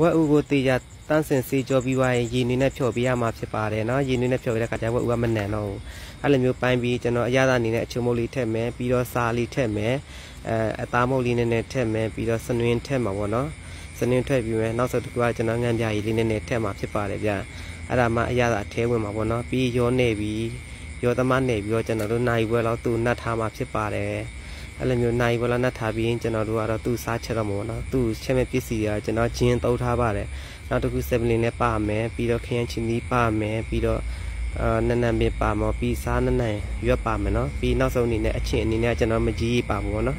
ဝက်ဥကိုတေချာတန်းစင်စေးကြောပြီးွားရင်ရေနွေးနဲ့ဖြော်ပေးရမှာဖြစ်ပါတယ်နော်ရေနွေးနဲ့ဖြော်ပေးတဲ့ခါကျဝက်ဥကမနန်တော့ဘူးအဲ့လိုမျိုးပိုင်းပြီးကျွန်တော်အရသာအနေနဲ့အချုံမုတ်လေးထည့်မယ်ပြီးတော့စားလေးထည့်မယ်အဲအသားမုတ်လေးနည်းနည်းထည့်မယ်ပြီးတော့စနွင်းထည့်မှာပေါ့နော်စနွင်းထည့်ပြီးမယ်နောက်ဆုံးတစ်ခုကကျွန်တော်ငံပြာရည်လေးနည်းနည်းထည့်မှာဖြစ်ပါတယ်ဗျအဲ့ဒါမှအရသာအထဲဝင်မှာပေါ့နော်ပြီးရောနေပြီးရောသမားနေပြီးတော့ကျွန်တော်တို့နိုင်ပွဲလောက်သူ့နှတ်ထားမှာဖြစ်ပါတယ် အဲ့လိုမျိုးနိုင်ဘလာနဲ့ထားပြီးရင်ကျွန်တော်တို့ကတော့သူ့စားချက်တော့မှာပေါ့နော်သူ့ချက်မဲ့ပစ္စည်းကကျွန်တော်ဂျင်းတုပ်ထားပါတယ်နောက်တစ်ခု7လင်းနဲ့ပါမယ်ပြီးတော့ခရမ်းချင်းသီးပါမယ်ပြီးတော့အာနနန်ပင်ပါမောပြီးစားနနန်ရွက်ပါမယ်နော်ပြီးနောက်ဆုံးအနေနဲ့အချင်းအနေနဲ့ကျွန်တော်မကြီးပါဘူးပေါ့နော်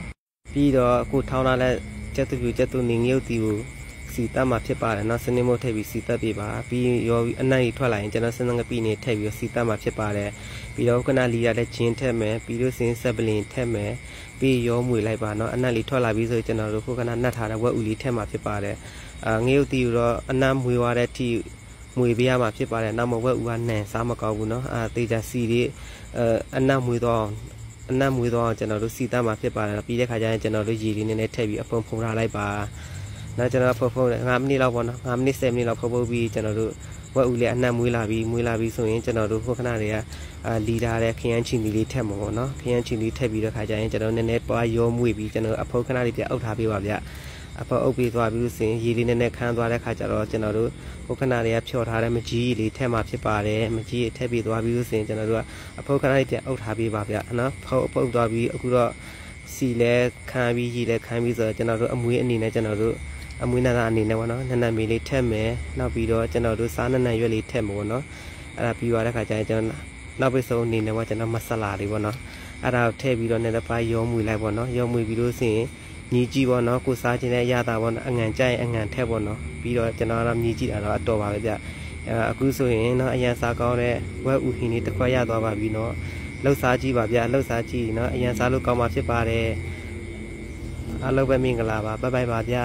ပြီးတော့အခုထောင်းလာတဲ့ကျက်သူပြကျက်သူနေငရုတ်တီကို စီတက်မှာဖြစ်ပါတယ်နော်စနစ်မို့ထည့်ပြီးစီတက်ပြပါပြီးရောပြီးအနံ့ကြီးထွက်လာရင်ကျွန်တော်စနစ်ငပိနေထည့်ပြီးစီတက်မှာဖြစ်ပါတယ်ပြီးတော့ခဏလီရတဲ့ဂျင်းထည့်မယ်ပြီးလို့စင်ဆက်ပလင်ထည့်မယ်ပြီးရောမွေလိုက်ပါနော်အနံ့လေးထွက်လာပြီးဆိုကျွန်တော်တို့ခုခဏနှက်ထားတဲ့ဝက်ဥလေးထည့်မှာဖြစ်ပါတယ်အာငေးဥတီယူတော့အနံ့မွေသွားတဲ့အထိမွေပေးရမှာဖြစ်ပါတယ်နောက်မဝက်ဥကနှံစားမကောက်ဘူးနော်အာတေချာစီတွေအနံ့မွေတော့အနံ့မွေးတော့ကျွန်တော်တို့စီတမ်းမှာဖြစ်ပါတယ်ပြီးတဲ့ခါကျရင်ကျွန်တော်တို့ရည်လေးနည်းနည်းထည့်ပြီးအဖုံဖုံထားလိုက်ပါ နောက်ကျွန်တော်ဖုံဖုံ9မိနစ်လောက်ပေါ့နော်9မိနစ်10မိနစ်လောက်ဖုံဖုံပြီးကျွန်တော်တို့ဝက်ဥလေးအနှံ့မွေးလာပြီးမွေးလာပြီးဆိုရင်ကျွန်တော်တို့ခုခဏတွေကအာလီထားတဲ့ခရမ်းချီနီလေးထက်မှာပေါ့နော်ခရမ်းချီနီထက်ပြီးတော့ခါကျရင်ကျွန်တော်နည်းနည်းပွားရောမွေးပြီးကျွန်တော်အဖုံခဏလေးပြအုပ်ထားပေးပါဗျအဖေအုပ်ပြီးသွားပြီးလို့စင်ရေလေးနည်းနည်းခန်းသွားတဲ့ခါကျတော့ကျွန်တော်တို့ဟိုခဏတွေကဖြော်ထားတဲ့မကြီးလေးထက်မှဖြစ်ပါတယ်မကြီးထက်ပြီးသွားပြီးလို့စင်ကျွန်တော်တို့ကအဖေခဏလေးပြန်အုပ်ထားပေးပါဗျနော်ဖုတ်ပုတ်သွားပြီးအခုတော့ စီလဲခန်းပြီးရေလဲခန်းပြီးဆိုတော့ကျွန်တော်တို့အမွေးအနေနဲ့ကျွန်တော်တို့အမွေးနာအနေနဲ့ပေါ့နော်နက်နက်မီလေးထက်မယ်နောက်ပြီးတော့ကျွန်တော်တို့စားနက်နက်ရွက်လေးထက်မယ်ပေါ့နော်အဲ့ဒါပြီးသွားတဲ့ခါကျရင်ကျွန်တော်နောက်ပိတ်ဆုံးအနေနဲ့ပေါ့ကျွန်တော်မဆလာလေးပေါ့နော်အဲ့ဒါထည့်ပြီးတော့နည်းနည်းပါရောမွေလိုက်ပေါ့နော်ရောမွေပြီးလို့စင်ညီကြည့်ပေါ့နော်ကိုစားခြင်းနဲ့ရတာပေါ့နော်အငံကြိုက်အငံထက်ပေါ့နော်ပြီးတော့ကျွန်တော်ကတော့ညီကြည့်တာတော့အတော်ပါပဲဗျအခုဆိုရင်နော်အရန်စားကောင်းတဲ့ဝက်ဥဟင်းလေးတစ်ခွက်ရသွားပါပြီနော် လှုပ်စားကြည့်ပါဗျလှုပ်စားကြည့်နော်အရန်စားလို့ကောင်းမှာဖြစ်ပါတယ်အားလုံးပဲမင်္ဂလာပါဘိုင်ဘိုင်ပါဗျ